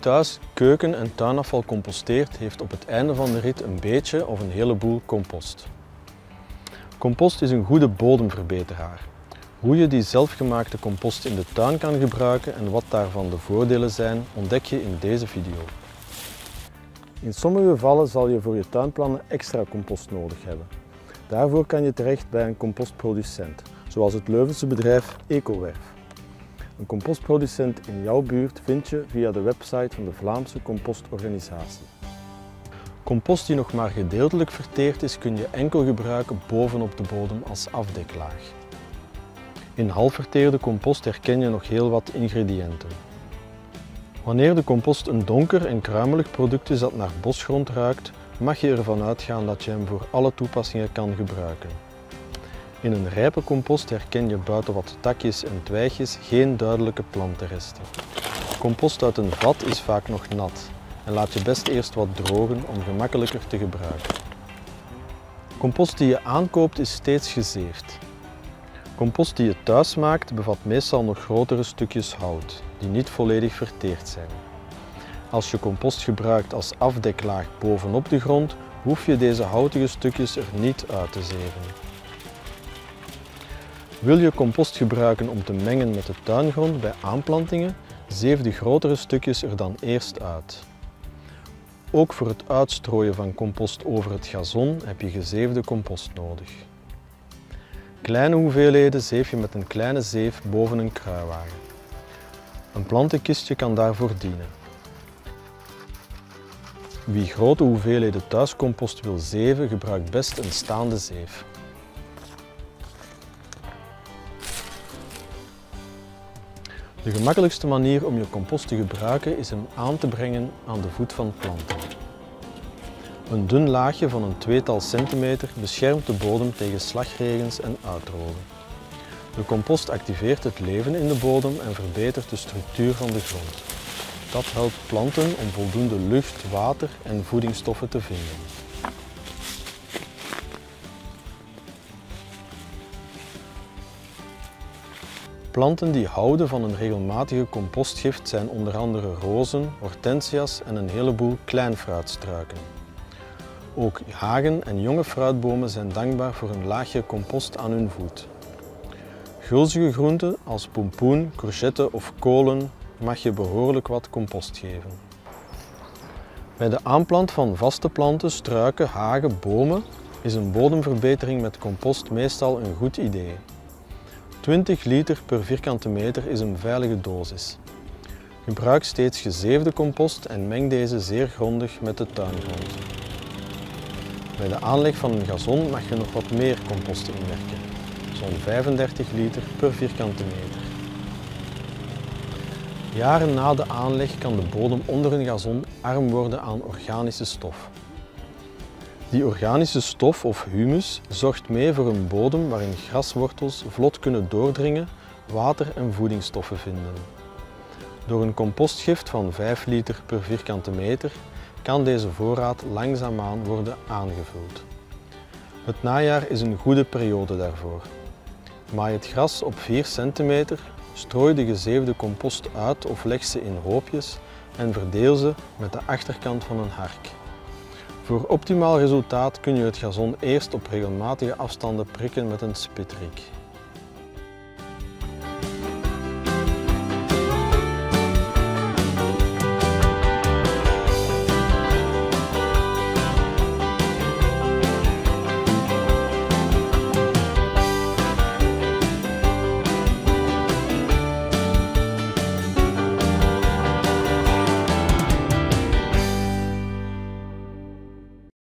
thuis keuken- en tuinafval composteert, heeft op het einde van de rit een beetje of een heleboel compost. Compost is een goede bodemverbeteraar. Hoe je die zelfgemaakte compost in de tuin kan gebruiken en wat daarvan de voordelen zijn, ontdek je in deze video. In sommige gevallen zal je voor je tuinplannen extra compost nodig hebben. Daarvoor kan je terecht bij een compostproducent, zoals het Leuvense bedrijf Ecowerf. Een compostproducent in jouw buurt vind je via de website van de Vlaamse Compostorganisatie. Compost die nog maar gedeeltelijk verteerd is, kun je enkel gebruiken bovenop de bodem als afdeklaag. In halfverteerde compost herken je nog heel wat ingrediënten. Wanneer de compost een donker en kruimelig product is dat naar bosgrond ruikt, mag je ervan uitgaan dat je hem voor alle toepassingen kan gebruiken. In een rijpe compost herken je buiten wat takjes en twijgjes geen duidelijke plantenresten. Compost uit een vat is vaak nog nat en laat je best eerst wat drogen om gemakkelijker te gebruiken. Compost die je aankoopt is steeds gezeefd. Compost die je thuis maakt bevat meestal nog grotere stukjes hout, die niet volledig verteerd zijn. Als je compost gebruikt als afdeklaag bovenop de grond, hoef je deze houtige stukjes er niet uit te zeven. Wil je compost gebruiken om te mengen met de tuingrond bij aanplantingen, zeef de grotere stukjes er dan eerst uit. Ook voor het uitstrooien van compost over het gazon heb je gezeefde compost nodig. Kleine hoeveelheden zeef je met een kleine zeef boven een kruiwagen. Een plantenkistje kan daarvoor dienen. Wie grote hoeveelheden thuiscompost wil zeven, gebruikt best een staande zeef. De gemakkelijkste manier om je compost te gebruiken is hem aan te brengen aan de voet van planten. Een dun laagje van een tweetal centimeter beschermt de bodem tegen slagregens en uitdrogen. De compost activeert het leven in de bodem en verbetert de structuur van de grond. Dat helpt planten om voldoende lucht, water en voedingsstoffen te vinden. Planten die houden van een regelmatige compostgift zijn onder andere rozen, hortensia's en een heleboel kleinfruitstruiken. Ook hagen en jonge fruitbomen zijn dankbaar voor een laagje compost aan hun voet. Gulzige groenten als pompoen, courgette of kolen mag je behoorlijk wat compost geven. Bij de aanplant van vaste planten, struiken, hagen, bomen is een bodemverbetering met compost meestal een goed idee. 20 liter per vierkante meter is een veilige dosis. Gebruik steeds gezeefde compost en meng deze zeer grondig met de tuingrond. Bij de aanleg van een gazon mag je nog wat meer compost inwerken, zo'n 35 liter per vierkante meter. Jaren na de aanleg kan de bodem onder een gazon arm worden aan organische stof. Die organische stof of humus zorgt mee voor een bodem waarin graswortels vlot kunnen doordringen, water en voedingsstoffen vinden. Door een compostgift van 5 liter per vierkante meter kan deze voorraad langzaamaan worden aangevuld. Het najaar is een goede periode daarvoor. Maai het gras op 4 cm, strooi de gezeefde compost uit of leg ze in hoopjes en verdeel ze met de achterkant van een hark. Voor optimaal resultaat kun je het gazon eerst op regelmatige afstanden prikken met een spitrik.